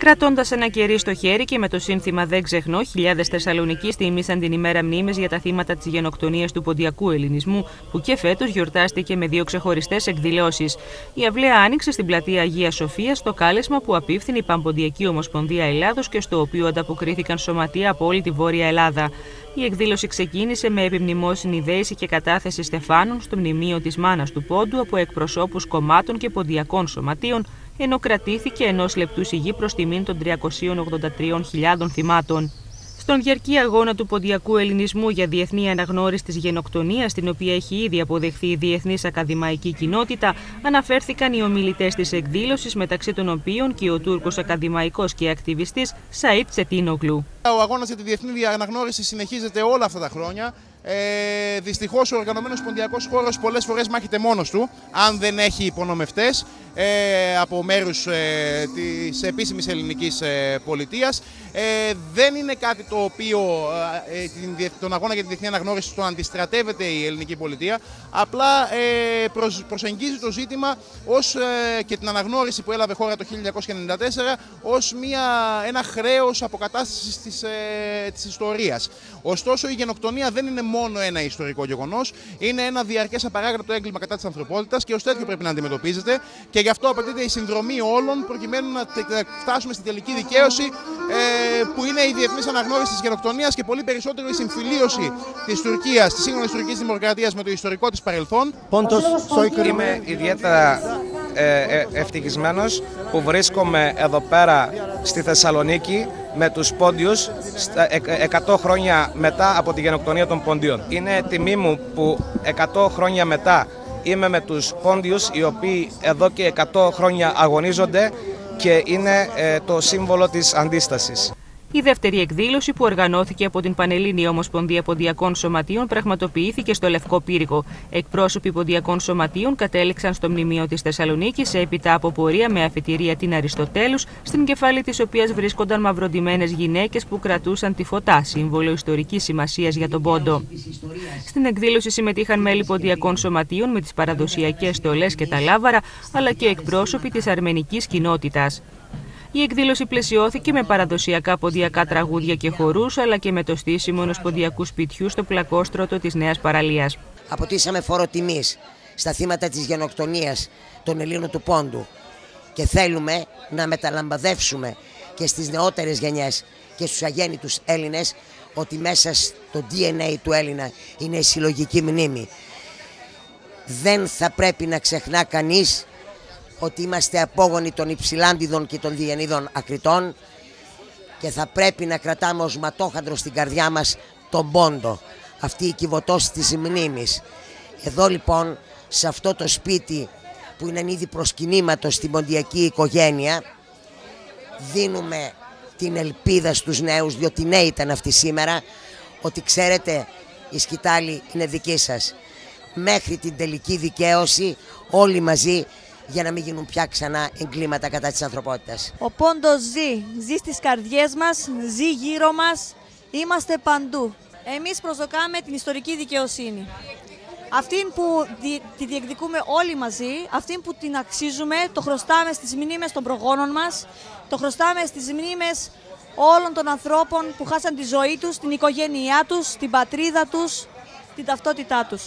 Κρατώντας ένα κερί στο χέρι και με το σύνθημα Δεν ξεχνώ, χιλιάδες Θεσσαλονικοί τίμησαν την ημέρα μνήμης για τα θύματα της γενοκτονίας του ποντιακού ελληνισμού, που και φέτος γιορτάστηκε με δύο ξεχωριστές εκδηλώσεις. Η αυλαία άνοιξε στην πλατεία Αγίας Σοφίας στο κάλεσμα που απίφθηνε η Παμποντιακή Ομοσπονδία Ελλάδος και στο οποίο ανταποκρίθηκαν σωματεία από όλη τη Βόρεια Ελλάδα. Η εκδήλωση ξεκίνησε με επιμνημόσυνη δέηση και κατάθεση στεφάνων στο μνημείο της μάνας του Πόντου από εκπροσώπους κομμάτων και ποντιακών σωματείων, ενώ κρατήθηκε ενός λεπτού σιγή προς τιμήν των 383.000 θυμάτων. Στον διαρκή αγώνα του ποντιακού ελληνισμού για διεθνή αναγνώριση της γενοκτονίας, την οποία έχει ήδη αποδεχθεί η διεθνής ακαδημαϊκή κοινότητα, αναφέρθηκαν οι ομιλητές της εκδήλωσης, μεταξύ των οποίων και ο Τούρκος ακαδημαϊκός και ακτιβιστής Σαΐτ Τσετίνογλου. Ο αγώνας για τη διεθνή αναγνώριση συνεχίζεται όλα αυτά τα χρόνια. Ε, Δυστυχώς ο οργανωμένος ποντιακός χώρος πολλές φορές μάχεται μόνος του, αν δεν έχει υπονομευτές ε, από μέρους ε, της επίσημης ελληνικής ε, πολιτείας. Ε, δεν είναι κάτι το οποίο ε, τον αγώνα για τη διεθνή αναγνώριση τον αντιστρατεύεται η ελληνική πολιτεία. Απλά ε, προσεγγίζει το ζήτημα ως, ε, και την αναγνώριση που έλαβε χώρα το 1994 ως μια, ένα χρέος αποκατάστασης της ε, της ιστορίας. Ωστόσο η γενοκτονία δεν είναι μόνο ένα ιστορικό γεγονός, είναι ένα διαρκές απαράγραπτο έγκλημα κατά της ανθρωπότητας και ως τέτοιο πρέπει να αντιμετωπίζεται. Και γι' αυτό απαιτείται η συνδρομή όλων προκειμένου να φτάσουμε στην τελική δικαίωση ε, που είναι η διεθνής αναγνώριση της γενοκτονίας και πολύ περισσότερο η συμφιλίωση της Τουρκίας, της σύγχρονης τουρκικής δημοκρατίας με το ιστορικό της παρελθόν. Είμαι ιδιαίτερα ε, ε, ευτυχισμένος που βρίσκομαι εδώ πέρα στη Θεσσαλονίκη με τους Πόντιους 100 χρόνια μετά από τη γενοκτονία των Πόντιων. Είναι τιμή μου που 100 χρόνια μετά είμαι με τους Πόντιους οι οποίοι εδώ και 100 χρόνια αγωνίζονται και είναι ε, το σύμβολο της αντίστασης. Η δεύτερη εκδήλωση που οργανώθηκε από την Πανελλήνια Ομοσπονδία Ποντιακών Σωματείων πραγματοποιήθηκε στο Λευκό Πύργο. Εκπρόσωποι Ποντιακών Σωματείων κατέληξαν στο μνημείο της Θεσσαλονίκης σε επιτά από πορεία με αφιτηρία την Αριστοτέλους, στην κεφάλη της οποίας βρίσκονταν μαυροντημένε γυναίκες που κρατούσαν τη φωτά, σύμβολο ιστορικής σημασίας για τον Πόντο. Στην εκδήλωση συμμετείχαν μέλη Ποντιακών Σωματείων με τις παραδοσιακές στολές και τα λάβαρα, αλλά και εκπρόσωποι της αρμενικής κοινότητας. Η εκδήλωση πλαισιώθηκε με παραδοσιακά ποντιακά τραγούδια και χορούς, αλλά και με το στήσιμο ενός ποντιακού σπιτιού στο πλακόστρωτο της Νέας Παραλίας. Αποτίσαμε φόρο τιμής στα θύματα της γενοκτονίας των Ελλήνων του Πόντου και θέλουμε να μεταλαμπαδεύσουμε και στις νεότερες γενιές και στους αγέννητους Έλληνες ότι μέσα στο DNA του Έλληνα είναι η συλλογική μνήμη. Δεν θα πρέπει να ξεχνά κανείς ότι είμαστε απόγονοι των υψηλάντιδων και των διενίδων ακριτών και θα πρέπει να κρατάμε ως ματόχαντρο στην καρδιά μας τον πόντο, αυτή η κυβωτώση της μνήμης. Εδώ λοιπόν, σε αυτό το σπίτι που είναι ήδη προσκυνήματος στην ποντιακή οικογένεια, δίνουμε την ελπίδα στους νέους, διότι νέοι ήταν αυτοί σήμερα, ότι ξέρετε η σκητάλη είναι δική σας. Μέχρι την τελική δικαίωση όλοι μαζί για να μην γίνουν πια ξανά εγκλήματα κατά της ανθρωπότητας. Ο πόντος ζει, ζει στις καρδιές μας, ζει γύρω μας, είμαστε παντού. Εμείς προσδοκάμε την ιστορική δικαιοσύνη. Αυτήν που τη διεκδικούμε όλοι μαζί, αυτήν που την αξίζουμε, το χρωστάμε στις μνήμες των προγόνων μας, το χρωστάμε στις μνήμες όλων των ανθρώπων που χάσαν τη ζωή τους, την οικογένειά τους, την πατρίδα τους, την ταυτότητά τους.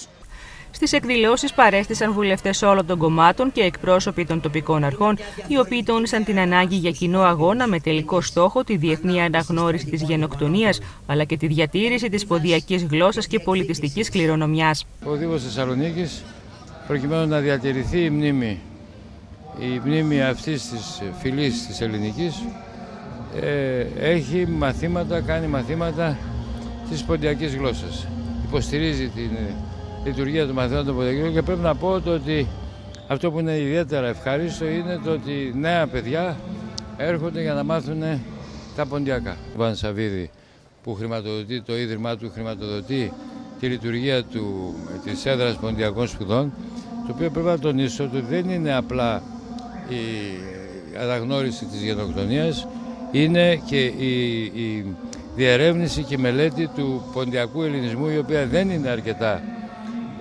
Στις εκδηλώσεις παρέστησαν βουλευτές όλων των κομμάτων και εκπρόσωποι των τοπικών αρχών, οι οποίοι τόνισαν την ανάγκη για κοινό αγώνα με τελικό στόχο τη διεθνή αναγνώριση της γενοκτονίας, αλλά και τη διατήρηση της ποδιακής γλώσσας και πολιτιστικής κληρονομιάς. Ο Δήμος Θεσσαλονίκης, προκειμένου να διατηρηθεί η μνήμη, η μνήμη αυτής της φυλής της ελληνικής, ε, έχει μαθήματα, κάνει μαθήματα της ποντιακής γλώσσας. Υποστηρίζει την λειτουργίας του μαθήματος ποδηλατικού και πρέπει να πω ότι αυτό που είναι ιδιαίτερα ευχάριστο είναι το ότι νέα παιδιά έρχονται για να μάθουν τα ποντιακά. Ο Βαν Σαββίδη που χρηματοδοτεί το Ίδρυμά του, χρηματοδοτεί τη λειτουργία του, της έδρας ποντιακών σπουδών, το οποίο πρέπει να τονίσω ότι δεν είναι απλά η αναγνώριση της γενοκτονίας, είναι και η, η διερεύνηση και μελέτη του ποντιακού ελληνισμού, η οποία δεν είναι αρκετά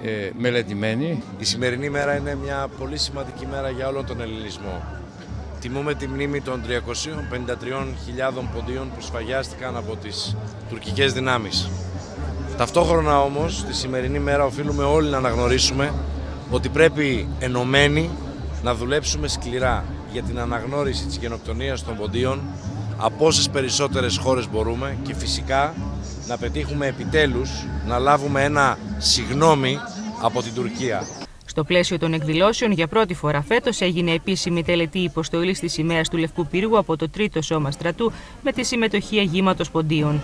ε, μελετημένη. Η σημερινή μέρα είναι μια πολύ σημαντική μέρα για όλο τον ελληνισμό. τιμούμε τη μνήμη των 353.000 ποντίων που σφαγιάστηκαν από τις τουρκικές δυνάμεις. Ταυτόχρονα όμως, τη σημερινή μέρα οφείλουμε όλοι να αναγνωρίσουμε ότι πρέπει ενωμένοι να δουλέψουμε σκληρά για την αναγνώριση της γενοκτονίας των ποντίων από όσες περισσότερες χώρες μπορούμε και φυσικά να πετύχουμε επιτέλους να λάβουμε ένα συγνώμη από την Τουρκία. Στο πλαίσιο των εκδηλώσεων, για πρώτη φορά φέτος έγινε επίσημη τελετή υποστολής της σημαίας του Λευκού Πύργου από το Τρίτο Σώμα Στρατού με τη συμμετοχή αγήματος ποντίων.